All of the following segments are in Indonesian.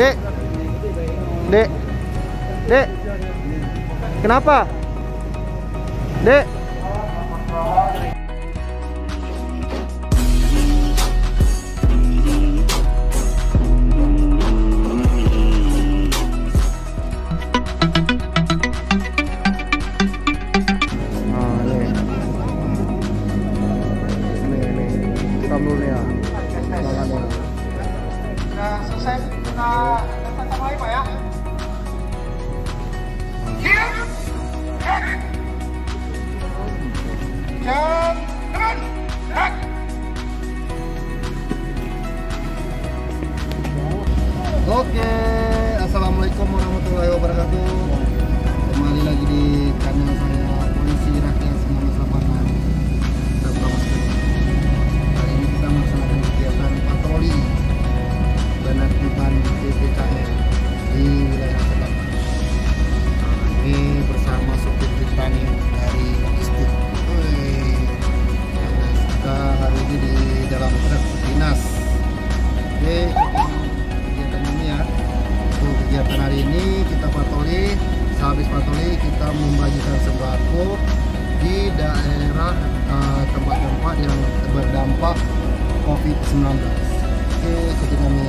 Dek. Dek. Dek. Kenapa? Dek. Nah, nih ya. Sudah selesai assalamualaikum warahmatullahi wabarakatuh. Kembali lagi di channel saya Polisi Rakyat 1986. COVID-19 oke ikuti kami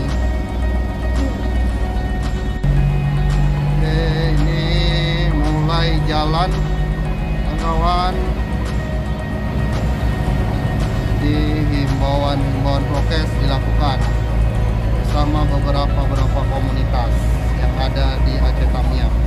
oke ini mulai jalan kawan di himbauan-himbauan prokes dilakukan bersama beberapa beberapa komunitas yang ada di Aceh Tamiang.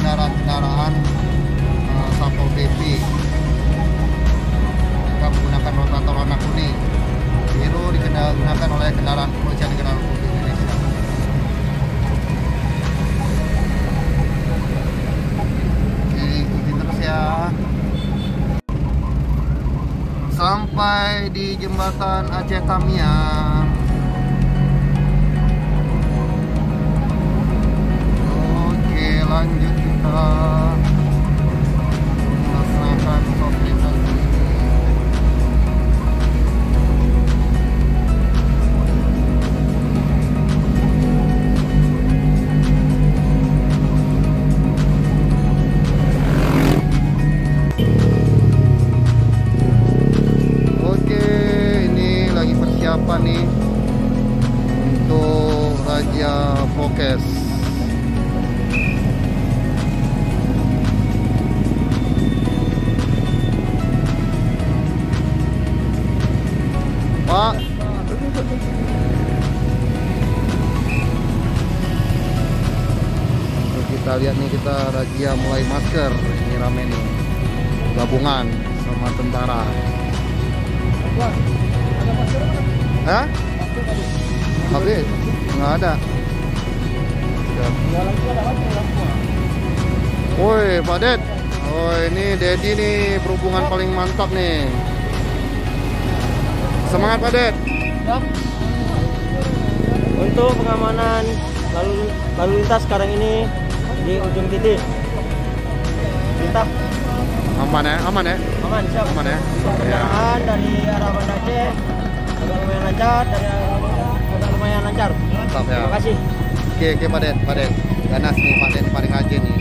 Kendaraan-kendaraan eh, satpol pp kita menggunakan rotator warna kuning. Biru digunakan oleh kendaraan kepolisian kendaraan Republik Indonesia. Oke, ikuti terus ya. Sampai di jembatan Aceh Tamiang. Oke, lanjut melaksanakan sosialisasi. Oke, ini lagi persiapan nih untuk Raja Prokes. Kita razia mulai masker. Ini rame nih. Gabungan sama tentara. Hah? Habis? Nggak ada. Woi, Pak Ded. Oh, ini Dedi nih perhubungan paling mantap nih. Semangat Pak Ded. Untuk pengamanan lalu lalu lintas sekarang ini di ujung titik. Kita Aman ya, aman ya, aman siap. aman ya. Ya. Perjalanan dari arah Banda Aceh sudah lumayan lancar, dari sudah lumayan lancar. Mantap ya. Terima kasih. Oke, oke Pak Ded. Ganas nih, Pak paling rajin nih.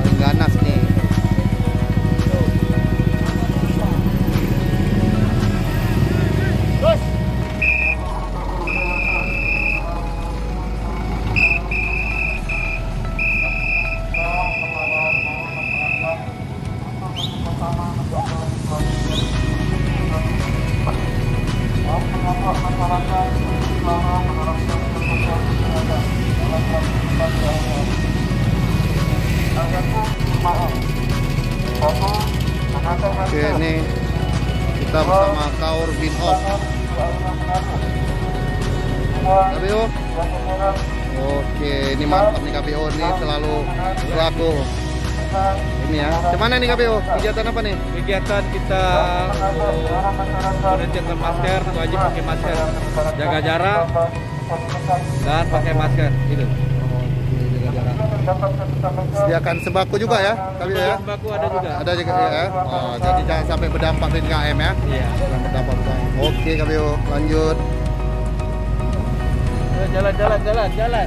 Paling ganas nih. KPO nih selalu selaku ini ya. Ke mana nih KPO? Kegiatan apa nih? kegiatan kita menunjukkan masker wajib pakai masker jaga jarak dan pakai masker itu Sediakan sembako juga ya, KPO ya? sembako ada juga Ada juga ya. Oh, jadi jangan sampai berdampak di KM ya. iya Jangan berdampak. Oke KPO, lanjut. jalan jalan jalan jalan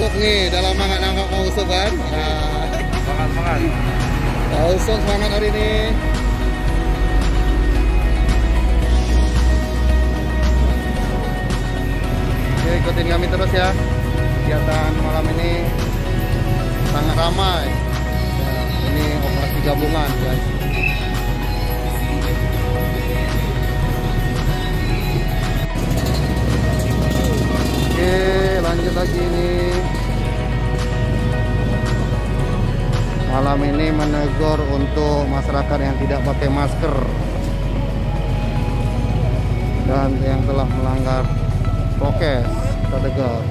Pausuk nih. Dalam lama nggak nangkap pausuk kan? Nah, Semangat, semangat. pausuk semangat hari ini. Oke, ikutin kami terus ya. Kegiatan malam ini sangat ramai. Ya, ini operasi gabungan, guys. Oke, lanjut lagi nih. Malam ini menegur untuk masyarakat yang tidak pakai masker dan yang telah melanggar prokes kita tegur.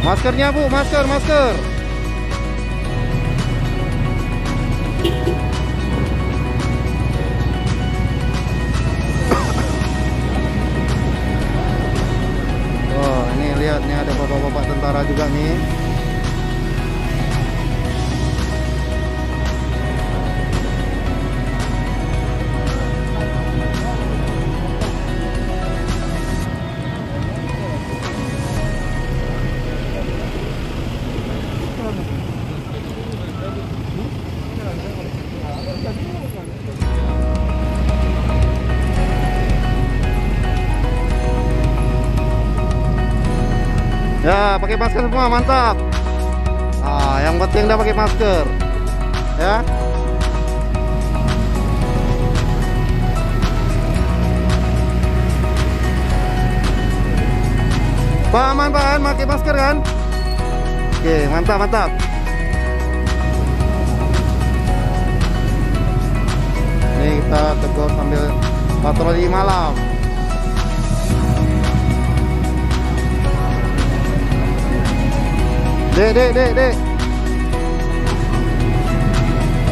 Maskernya bu, masker, masker. Tentara juga nih. Ya, pakai masker semua, mantap. Ah, yang penting udah pakai masker. Ya. Pak aman Pak, aman pakai masker kan? Oke, mantap, mantap. Ini kita tegur sambil patroli malam. Dek, dek, dek, dek.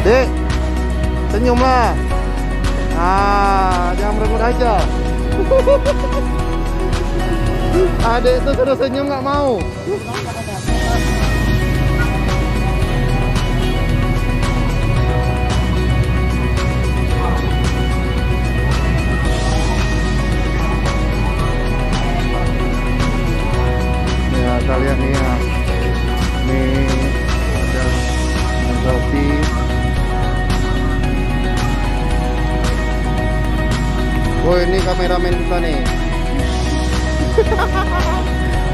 Dek. Senyumlah. Ah, jangan merengut aja. Adek tuh sudah senyum nggak mau. Ya, kita lihat nih ya. Oh ini kameramen kita nih.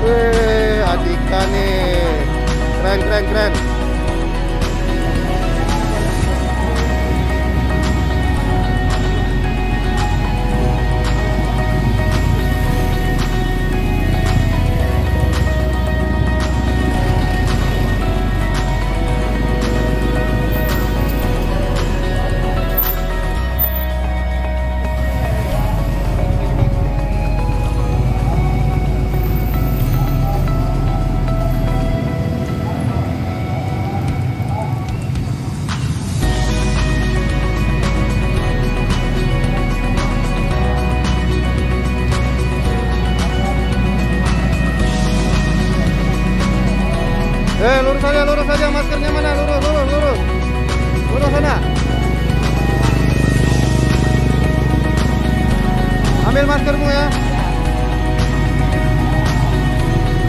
Wih, Adika nih. Keren, keren, keren. Ambil maskermu ya.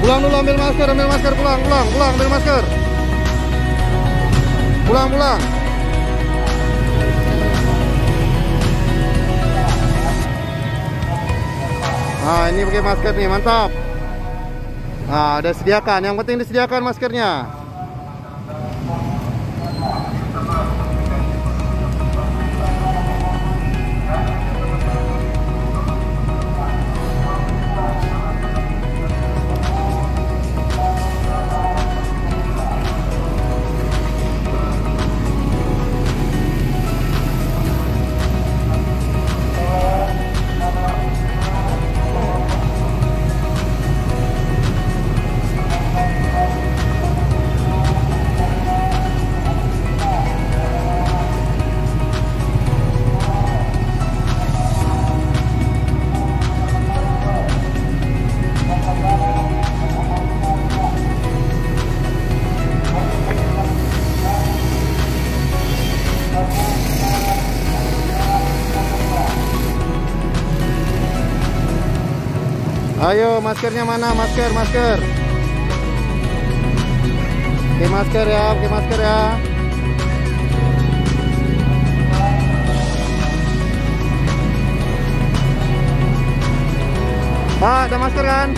Pulang dulu ambil masker, ambil masker, pulang, pulang, pulang, ambil masker. Pulang, pulang. Nah, ini pakai masker nih, mantap. Nah, ada sediakan. Yang penting disediakan maskernya. Ayo, maskernya mana? Masker, masker. Oke, masker ya, oke masker ya. Pak, ada masker kan?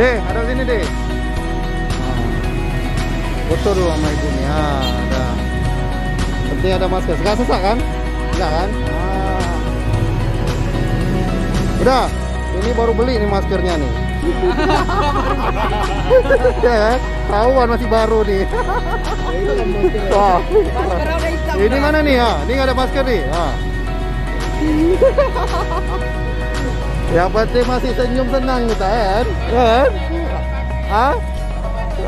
Deh, ada sini deh. Foto dulu sama ibu nih. Ah, ada. Penting ada masker. Sekarang sesak kan? Enggak kan? Ah. Udah, ini baru beli nih maskernya nih. ya kan? Tahuan masih baru nih. Wah. Ini mana nih ya? Ini nggak ada masker nih. Ah. Yang penting masih senyum senang kita kan? Kan? Hah?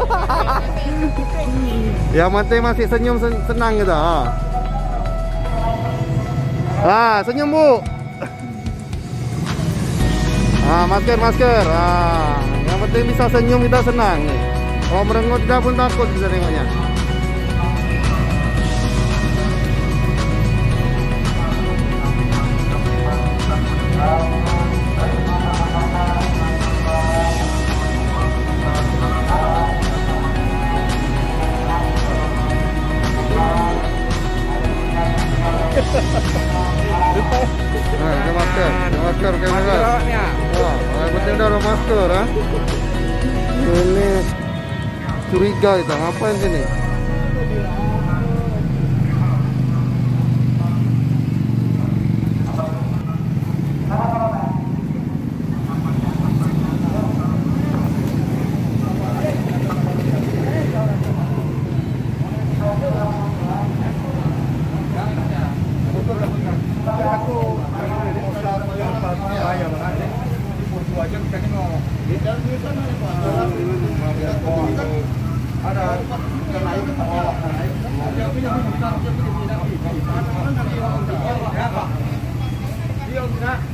Yang penting masih senyum sen- senang kita. Ah, senyum bu. Ah, masker masker. Ah, yang penting bisa senyum kita senang. Kalau merengut kita pun takut bisa nengoknya. Nah, ada masker, ada masker kamera. Maskernya. Wah, yang penting udah ada masker, ah. Ini curiga kita ngapain sini?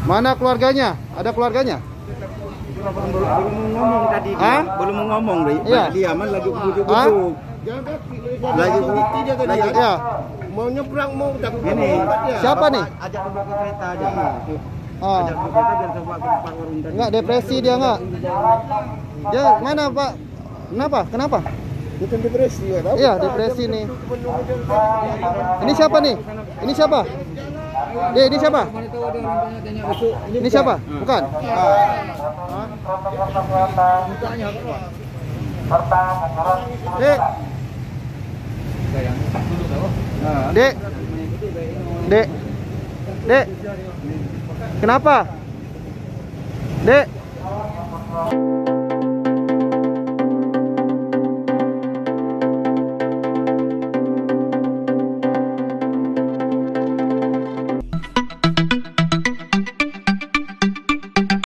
Mana keluarganya? Ada keluarganya? Belum ngomong tadi dia. Hah? Belum ngomong dia. Iya. Dia mah lagi bujuk-bujuk. Lagi lagi Ya. mau nyebrang mau takut ini. Siapa nih? Ajak ke belakang kereta aja. Oh, Ajak ke kereta biar depan warung tadi. enggak depresi dia enggak? Dia mana, Pak? Kenapa? Kenapa? Bukan depresi ya? Iya, depresi nih. Ini siapa nih? Ini siapa? Eh, ini siapa? Ini siapa? Bukan? Dek. Dek. Dek. Dek. Kenapa? Dek.